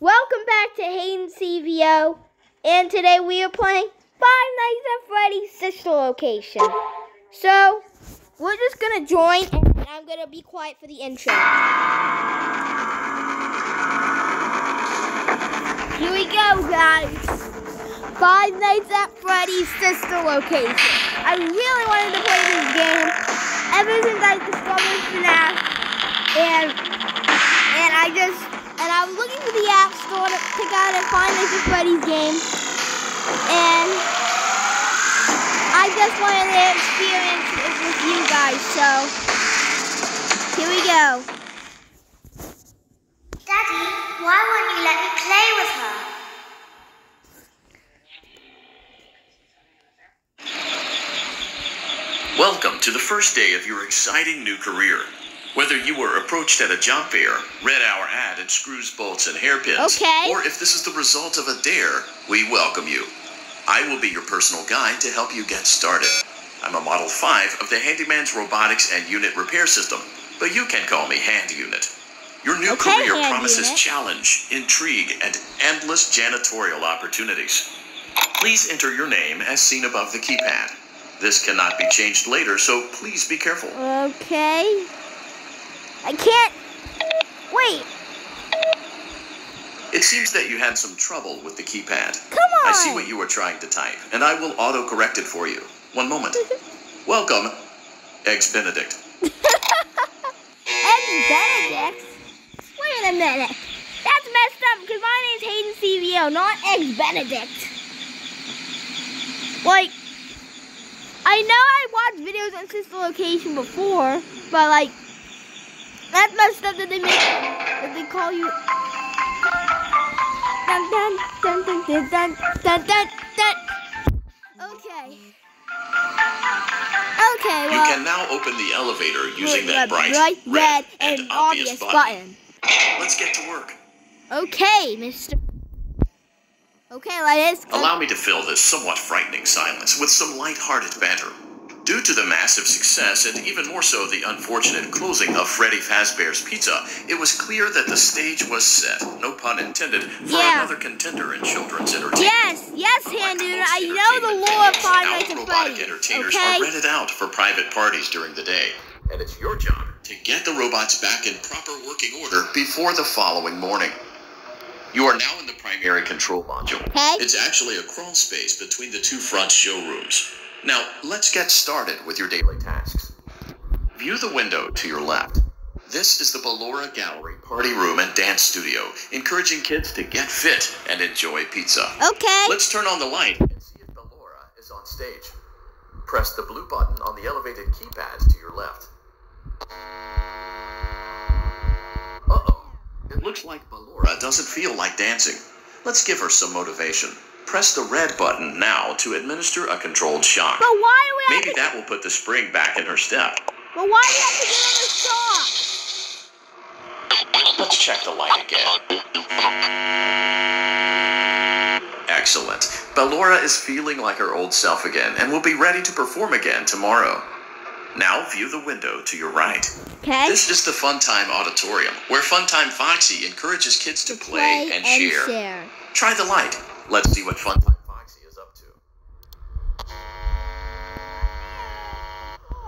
Welcome back to Hayden CVO, and today we are playing Five Nights at Freddy's sister location. So, we're just gonna join, and I'm gonna be quiet for the intro. Here we go, guys. Five Nights at Freddy's sister location. I really wanted to play this game ever since I discovered FNAF, and and I just and I was looking for the app store to pick out and Five Nights at Freddy's game, and I just wanted to experience it with you guys. So here we go. Daddy, why won't you let me play with her? Welcome to the first day of your exciting new career. Whether you were approached at a job fair, read our ad in screws, bolts, and hairpins, Okay. or if this is the result of a dare, we welcome you. I will be your personal guide to help you get started. I'm a Model 5 of the Handyman's Robotics and Unit Repair System, but you can call me Hand Unit. Your new Okay, career promises Unit. challenge, intrigue, and endless janitorial opportunities. Please enter your name as seen above the keypad. This cannot be changed later, so please be careful. Okay. I can't. Wait. It seems that you had some trouble with the keypad. Come on. I see what you were trying to type, and I will auto-correct it for you. One moment. Welcome, Eggs Benedict. Eggs Benedict? Wait a minute. That's messed up because my name's Hayden CVO, not Eggs Benedict. Like, I know I watched videos on Sister Location before, but like, that's messed up that they make, that they call you. Dun dun dun dun dun dun dun dun dun. Okay. Okay, You can now open the elevator using that bright, bright, red, and, and obvious button. Let's get to work. Okay, Mr. Okay, let's. Allow me to fill this somewhat frightening silence with some light-hearted banter. Due to the massive success, and even more so the unfortunate closing of Freddy Fazbear's Pizza, it was clear that the stage was set, no pun intended, for Yeah. another contender in children's entertainment. Yes, yes, Like Hand Dude, most I know the law of Five Nights at robotic Freddy's. entertainers Okay? are rented out for private parties during the day. And it's your job to get the robots back in proper working order before the following morning. You are now in the primary control module. Okay. It's actually a crawl space between the two front showrooms. Now, let's get started with your daily tasks. View the window to your left. This is the Ballora Gallery Party Room and Dance Studio, encouraging kids to get fit and enjoy pizza. Okay. Let's turn on the light and see if Ballora is on stage. Press the blue button on the elevated keypads to your left. Uh-oh. It looks like Ballora doesn't feel like dancing. Let's give her some motivation. Press the red button now to administer a controlled shock. But why do we have Maybe to? that will put the spring back in her step. But why do we have to give him a shock? Let's check the light again. Excellent. Ballora is feeling like her old self again and will be ready to perform again tomorrow. Now view the window to your right. Okay. This is the Funtime Auditorium, where Funtime Foxy encourages kids to play, and, share. share. Try the light. Let's see what Funtime Foxy is up to.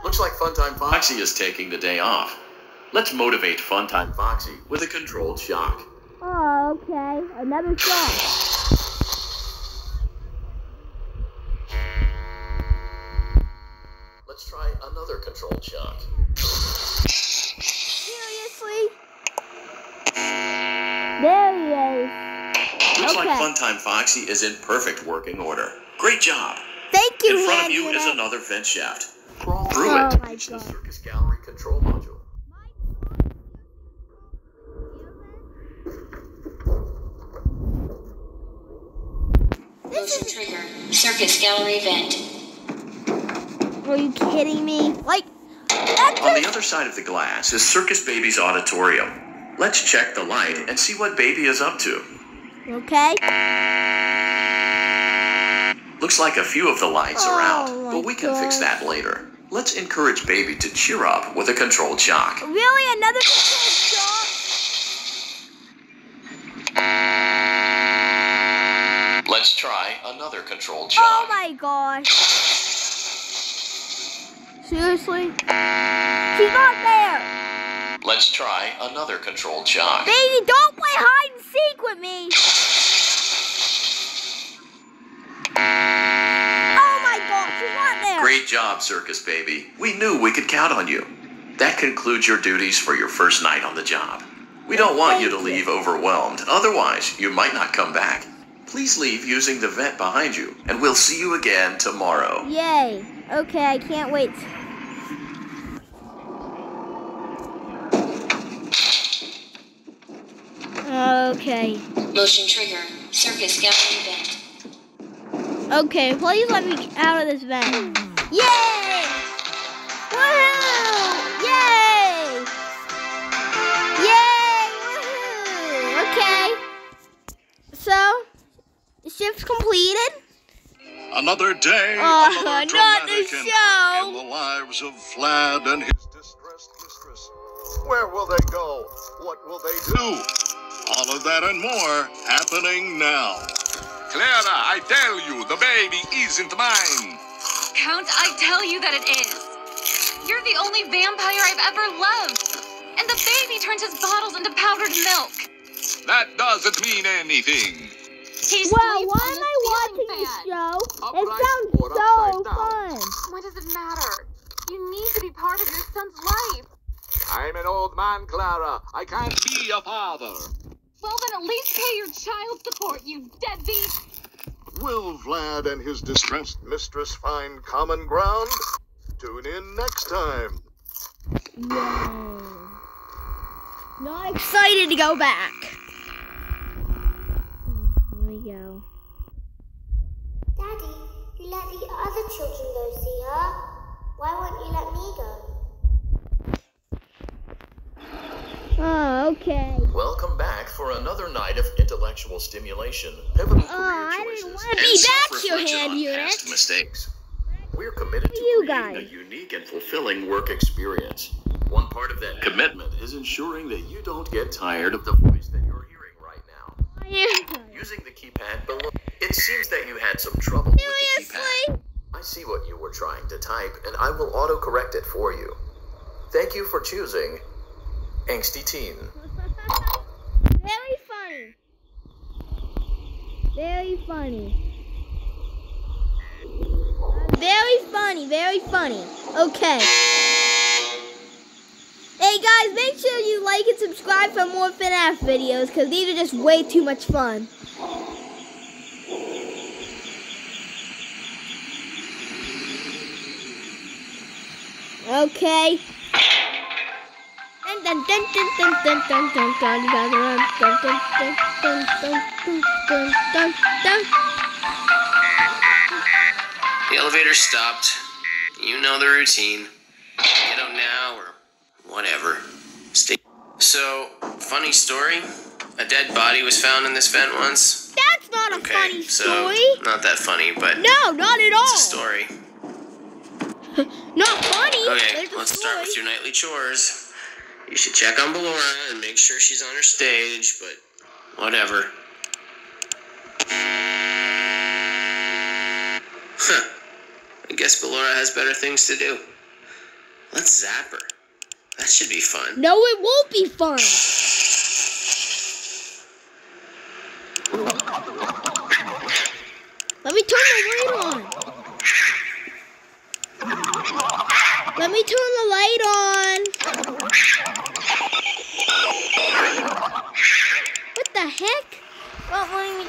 Looks like Funtime Foxy is taking the day off. Let's motivate Funtime Foxy with a controlled shock. Oh, okay. Another shock. Let's try another controlled shock. Seriously? There he is. Looks like Okay. Funtime Foxy is in perfect working order. Great job. Thank you, In front of you is Unit. another vent shaft. Crawl through Oh it my to reach the circus gallery control module. Motion trigger. Circus gallery vent. Are you kidding me? Like, that's On the other side of the glass is Circus Baby's auditorium. Let's check the light and see what Baby is up to. Okay. Looks like a few of the lights are Oh out, but we can fix that later. Let's encourage Baby to cheer up with a controlled shock. Really, another controlled shock? Let's try another controlled oh shock. Oh my gosh. Seriously? She's not there. Let's try another controlled jog. Baby, don't play hide and seek with me. Oh my gosh, she's not there. Great job, Circus Baby. We knew we could count on you. That concludes your duties for your first night on the job. We don't want you to Thank you. leave overwhelmed, otherwise, you might not come back. Please leave using the vent behind you, and we'll see you again tomorrow. Yay. Okay, I can't wait. Okay. Motion trigger. Circus gallery vent. Okay, please let me out of this vent. Yay! Woohoo! Yay! Yay! Woohoo! Okay. So, shift's completed. Another day, Oh, another not dramatic show. in the lives of Vlad and his distressed mistress. Where will they go? What will they do? All of that and more happening now. Clara, I tell you, the baby isn't mine. Count, I tell you that it is. You're the only vampire I've ever loved. And the baby turns his bottles into powdered milk. That doesn't mean anything. He Wow, sleeps why am I watching ceiling this fan. show? It sounds so fun. What does it matter? You need to be part of your son's life. I'm an old man, Clara. I can't be a father. Well, then at least pay your child support, you deadbeat. Will Vlad and his distressed mistress find common ground? Tune in next time. Yay. Not excited to go back. Oh, here we go. Daddy, you let the other children go see her. Why won't you let me go? Oh, okay. Welcome back for another night of intellectual stimulation, pivotal Oh, career I didn't choices, and self-reflection on unit. past mistakes. We're committed to You creating guys. a unique and fulfilling work experience. One part of that commitment is ensuring that you don't get tired of the voice that you're hearing right now. I am tired. Using the keypad below, it seems that you had some trouble with the keypad. I see what you were trying to type, and I will autocorrect it for you. Thank you for choosing Angsty Teen. Very funny. Very funny. Very funny, very funny. Okay. Hey guys, make sure you like and subscribe for more FNAF videos because these are just way too much fun. Okay. Dun dun dun dun dun dun dun dun dun dun dun dun dun dun dun dun dun dun. The elevator stopped. You know the routine. Get out now or whatever. Stay. So, funny story. A dead body was found in this vent once. That's not a Okay, funny so story. not that funny, but No, not at all. it's a story. Not funny. Okay, let's start story. with your nightly chores. You should check on Ballora and make sure she's on her stage, but whatever. Huh. I guess Ballora has better things to do. Let's zap her. That should be fun. No, it won't be fun. Let me turn the light on. Let me turn the light on. What the heck? Not letting me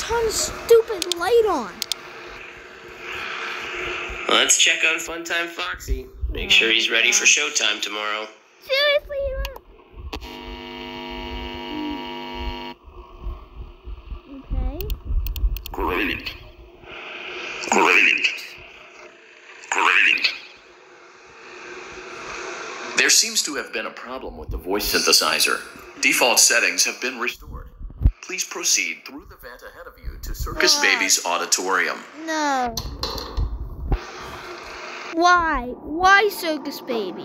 turn the stupid light on. Let's check on Funtime Foxy. Make sure he's ready for showtime tomorrow. Seriously? you Okay. Great. Great. Great. There seems to have been a problem with the voice synthesizer. Default settings have been restored. Please proceed through the vent ahead of you to Circus Why? Baby's auditorium. No. Why? Why Circus Baby?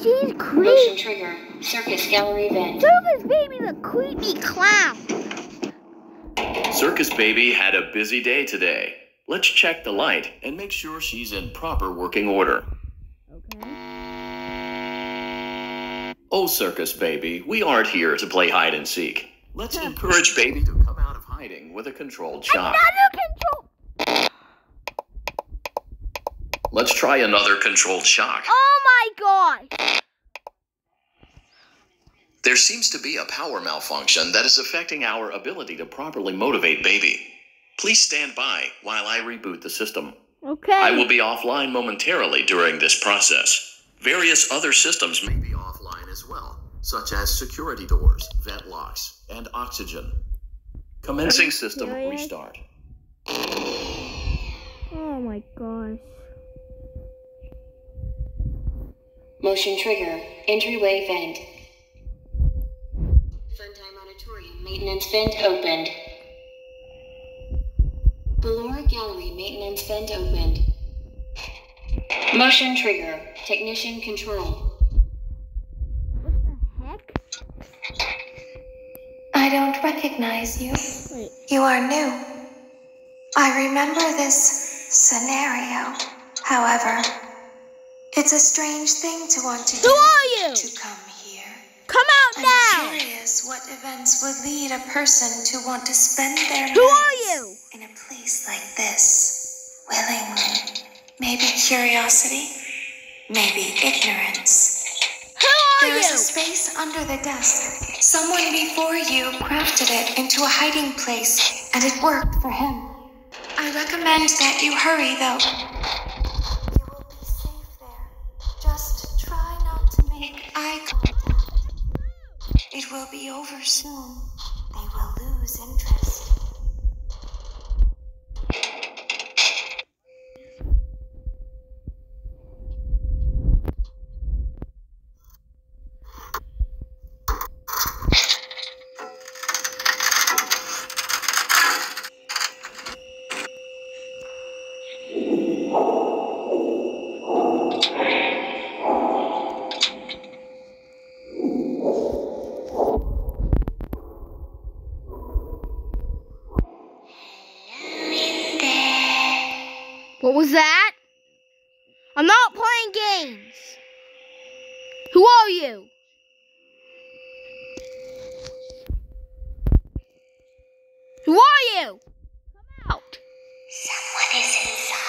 She's creepy. Motion trigger. Circus gallery vent. Circus Baby's a creepy clown. Circus Baby had a busy day today. Let's check the light and make sure she's in proper working order. Okay. Oh, Circus Baby, we aren't here to play hide and seek. Let's encourage Baby to come out of hiding with a controlled shot. Another control. Let's try another controlled shock. Oh my god. There seems to be a power malfunction that is affecting our ability to properly motivate Baby. Please stand by while I reboot the system. Okay. I will be offline momentarily during this process. Various other systems may be offline as well, such as security doors, vent locks, and oxygen. Commencing system serious? restart. Oh my gosh. Motion trigger. Entryway vent. Funtime Auditorium maintenance vent opened. Ballora Gallery maintenance vent opened. Motion trigger. Technician control. What the Heck? I don't recognize you. Wait. You are new. I remember this scenario. However, it's a strange thing to want to Who do are you? to come here. Come out I'm now. curious what events would lead a person to want to spend their Who are you? In a place like this willingly. Maybe curiosity, maybe ignorance. Who are you? There is a space under the desk. Someone before you crafted it into a hiding place, and it worked for him. I recommend that you hurry, though. You will be safe there. Just try not to make eye contact. It will be over soon. What was that? I'm not playing games. Who are you? Who are you? Come out. Someone is inside.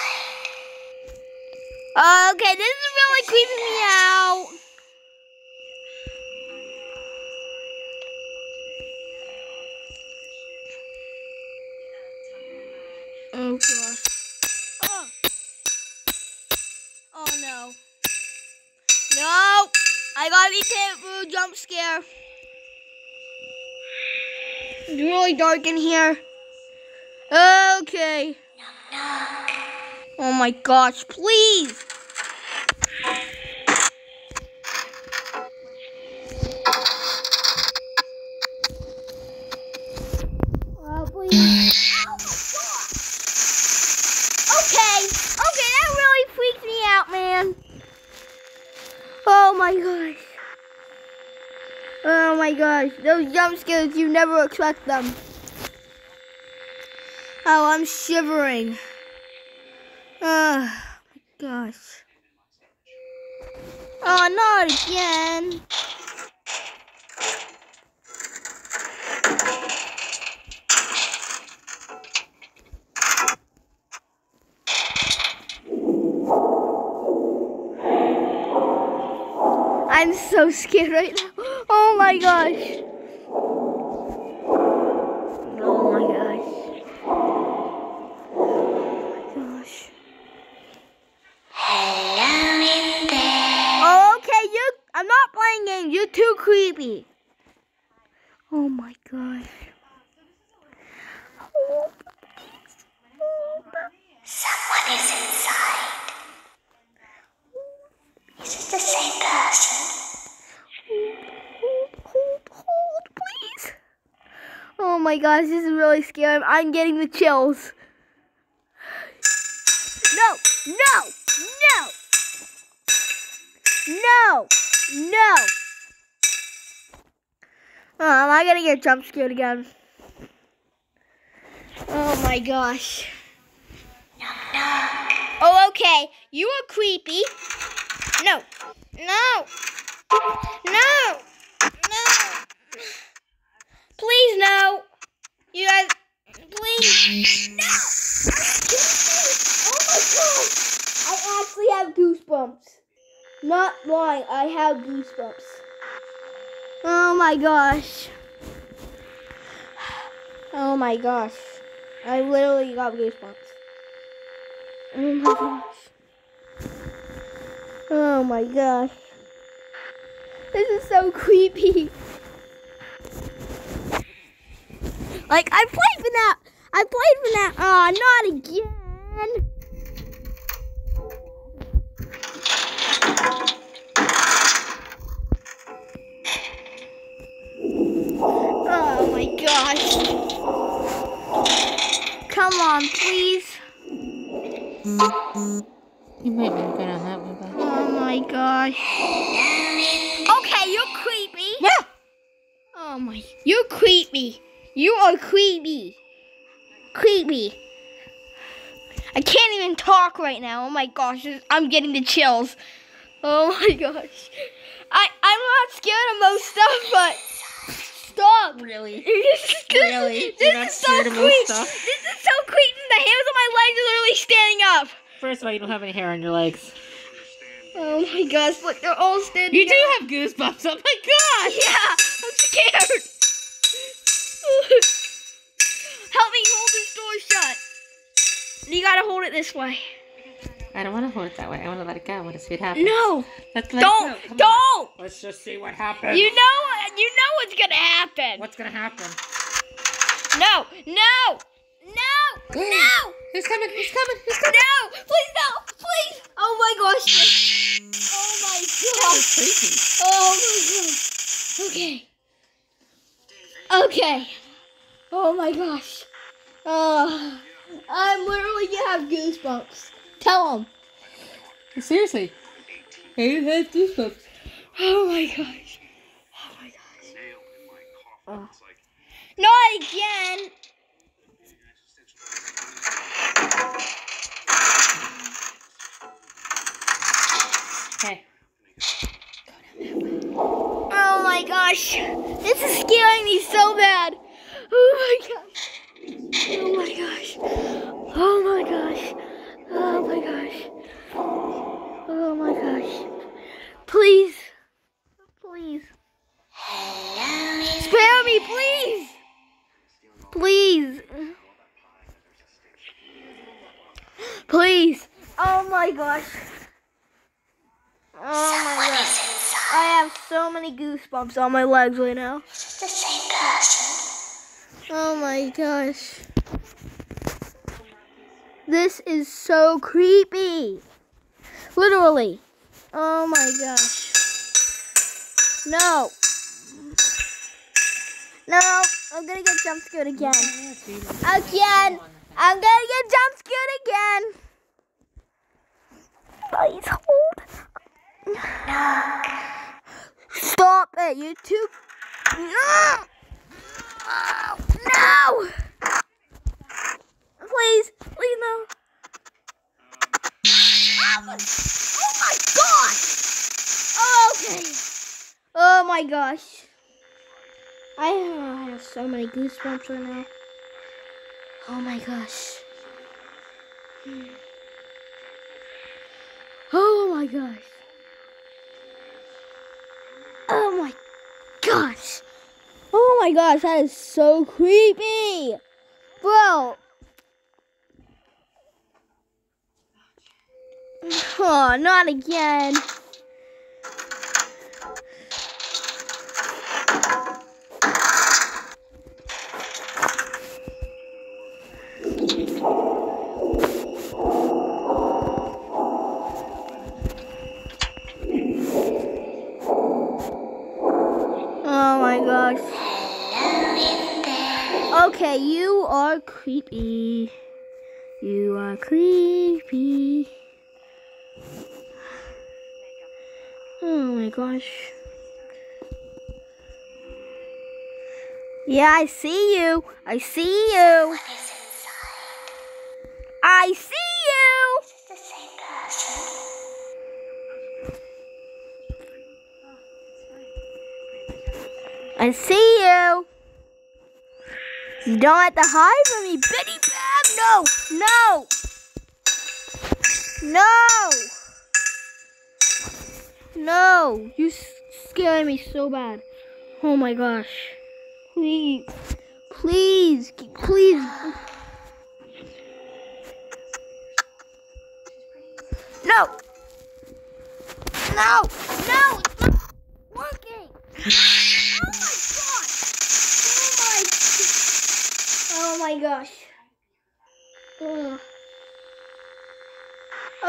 Okay, this is really creeping me out. I be careful, jump scare. It's really dark in here. Okay. Oh my gosh, please! Oh, please. Oh my gosh! Okay, okay, that really freaked me out, man. Oh my gosh. Oh my gosh, those jump scares, you never expect them. Oh, I'm shivering. Oh my gosh. Oh, not again. I'm so scared right now. Oh my gosh. Oh my gosh. Oh my gosh. Hello in there. Okay, you. I'm not playing games. You're too creepy. Oh my gosh. Someone is inside. Is it the same person? Hold, hold, please. Oh my gosh, this is really scary. I'm getting the chills. No, no, no, no, no. Oh, am I gonna get jump scared again? Oh my gosh. Oh, okay. You are creepy. No. No. No. No. Please, no. You guys, please. No. Oh my god. I actually have goosebumps. Not lying. I have goosebumps. Oh my gosh. Oh my gosh. I literally got goosebumps. Oh my gosh. Oh my gosh. This is so creepy. Like, I played for that. I played for that. Oh, not again. Oh my gosh. Come on, please. You might be good on that one, but. Oh my gosh. Okay, you're creepy. Yeah. Oh my. You're creepy. Creepy. Creepy. I can't even talk right now. Oh my gosh. I'm getting the chills. Oh my gosh. I, I'm not scared of most stuff, but stop. Really? This Really? This You're not is so scared of most creepy. stuff? This is so creepy. The hairs on my legs are literally standing up. First of all, you don't have any hair on your legs. Oh my gosh, look, they're all standing You do up. have goosebumps. Oh my gosh. Yeah, I'm scared. Help me hold this door shut. You gotta hold it this way. I don't want to hold it that way. I want to let it go. I want to see what happens. No, Let's let don't, it go. On. don't. Let's just see what happens. You know, you know what's gonna happen. What's gonna happen? No, no, no, no, Who's coming? Who's coming? Who's coming? no, please no, please. Oh my gosh. Oh my gosh. Creepy. Oh my gosh. Okay. Okay. Oh my gosh. Oh, I'm literally gonna have goosebumps. Tell them. Seriously. Who has goosebumps? Oh my gosh. Oh my gosh. Oh. Not again. Hey. Oh my gosh. This is scaring me so bad. Oh my gosh. Oh my gosh. Oh my gosh. Oh my gosh. Oh my gosh. Please. Please. Spare me, please. Please. Please. Oh my gosh. Oh my gosh. I have so many goosebumps on my legs right now. The same person. Oh my gosh. This is so creepy. Literally. Oh my gosh. No. No, I'm gonna get jump scared again. Again. I'm gonna get jump scared again. Please hold. Stop it, you two. No. No! Please, please no. Oh my, oh my gosh! Okay. Oh my gosh. I I have so many goosebumps right now. Oh my gosh. Hmm. Oh my gosh. My gosh, that is so creepy. Bro. Oh, not again. Creepy. You are creepy. Oh my gosh. Yeah, I see you. I see you. I see you. I see you. You don't have to hide from me, Bidybab. No, no, no, no. You scaring me so bad. Oh my gosh. Please, please, please. No. No, no, it's not working. Oh my gosh. Oh my gosh. Ugh.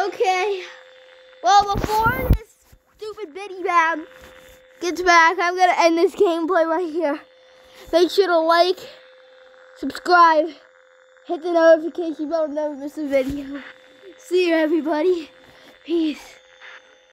Okay. Well, before this stupid Bidybab gets back, I'm gonna end this gameplay right here. Make sure to like, subscribe, hit the notification bell to never miss a video. See you, everybody. Peace.